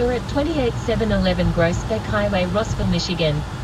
You're at 28711 Grosbeck Highway, Rossville, Michigan.